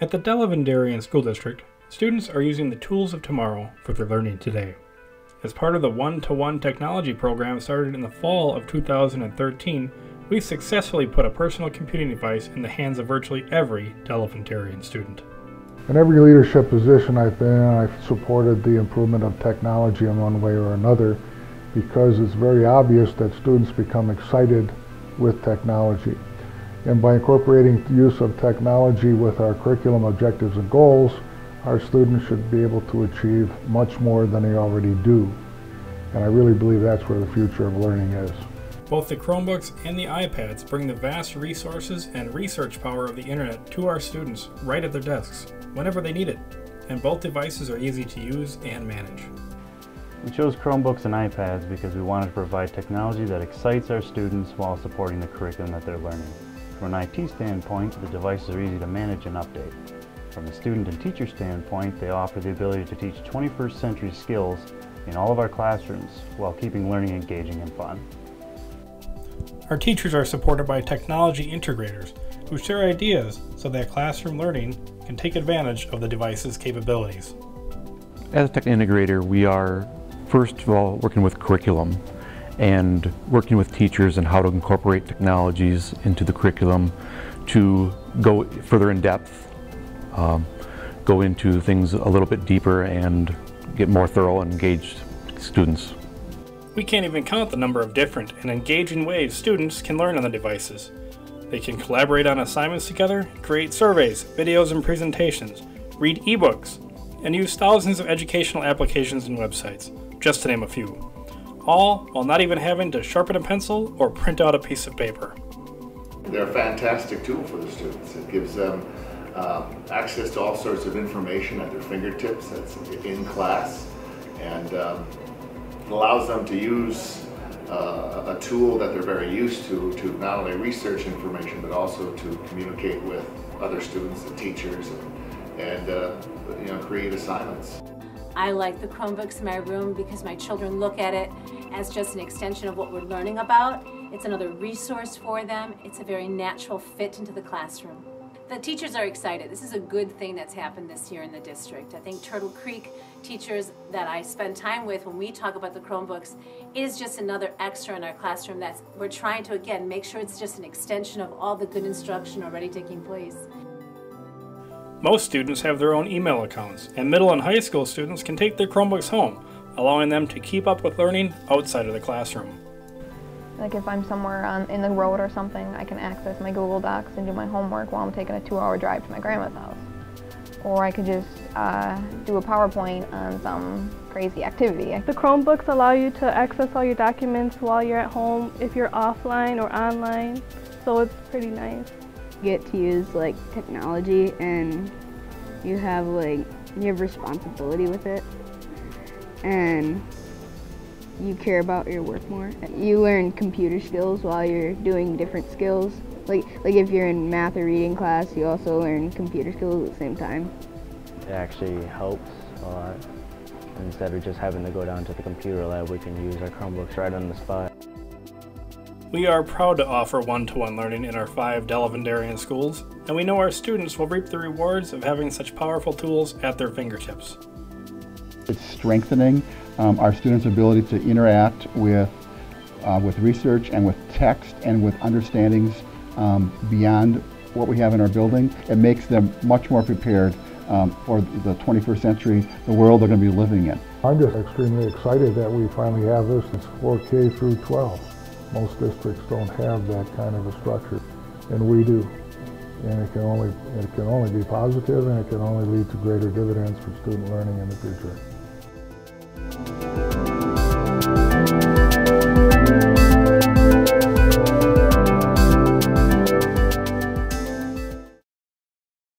At the Delavan Darien School District, students are using the tools of tomorrow for their learning today. As part of the one to one technology program started in the fall of 2013, we successfully put a personal computing device in the hands of virtually every Delavan Darien student. In every leadership position I've been in, I've supported the improvement of technology in one way or another because it's very obvious that students become excited with technology. And by incorporating the use of technology with our curriculum objectives and goals, our students should be able to achieve much more than they already do. And I really believe that's where the future of learning is. Both the Chromebooks and the iPads bring the vast resources and research power of the internet to our students right at their desks, whenever they need it. And both devices are easy to use and manage. We chose Chromebooks and iPads because we wanted to provide technology that excites our students while supporting the curriculum that they're learning. From an IT standpoint, the devices are easy to manage and update. From a student and teacher standpoint, they offer the ability to teach 21st century skills in all of our classrooms while keeping learning engaging and fun. Our teachers are supported by technology integrators who share ideas so that classroom learning can take advantage of the device's capabilities. As a tech integrator, we are first of all working with curriculum and working with teachers and how to incorporate technologies into the curriculum to go further in depth, um, go into things a little bit deeper and get more thorough and engaged students. We can't even count the number of different and engaging ways students can learn on the devices. They can collaborate on assignments together, create surveys, videos, and presentations, read ebooks, and use thousands of educational applications and websites, just to name a few all while not even having to sharpen a pencil or print out a piece of paper. They're a fantastic tool for the students. It gives them um, access to all sorts of information at their fingertips that's in class and um, allows them to use uh, a tool that they're very used to to not only research information but also to communicate with other students and teachers and, and uh, you know create assignments. I like the Chromebooks in my room because my children look at it as just an extension of what we're learning about. It's another resource for them. It's a very natural fit into the classroom. The teachers are excited. This is a good thing that's happened this year in the district. I think Turtle Creek teachers that I spend time with when we talk about the Chromebooks is just another extra in our classroom that's we're trying to again make sure it's just an extension of all the good instruction already taking place. Most students have their own email accounts, and middle and high school students can take their Chromebooks home, allowing them to keep up with learning outside of the classroom. Like if I'm somewhere on, in the road or something, I can access my Google Docs and do my homework while I'm taking a two-hour drive to my grandma's house. Or I could just uh, do a PowerPoint on some crazy activity. The Chromebooks allow you to access all your documents while you're at home if you're offline or online, so it's pretty nice get to use like technology and you have like you have responsibility with it and you care about your work more. You learn computer skills while you're doing different skills. Like like if you're in math or reading class, you also learn computer skills at the same time. It actually helps a lot. Instead of just having to go down to the computer lab, we can use our Chromebooks right on the spot. We are proud to offer one-to-one learning in our five Delavan Darien schools, and we know our students will reap the rewards of having such powerful tools at their fingertips. It's strengthening um, our students' ability to interact with, uh, with research and with text and with understandings um, beyond what we have in our building. It makes them much more prepared um, for the 21st century, the world they're going to be living in. I'm just extremely excited that we finally have this. It's 4K through 12. Most districts don't have that kind of a structure, and we do. And it can only it can only be positive, and it can only lead to greater dividends for student learning in the future.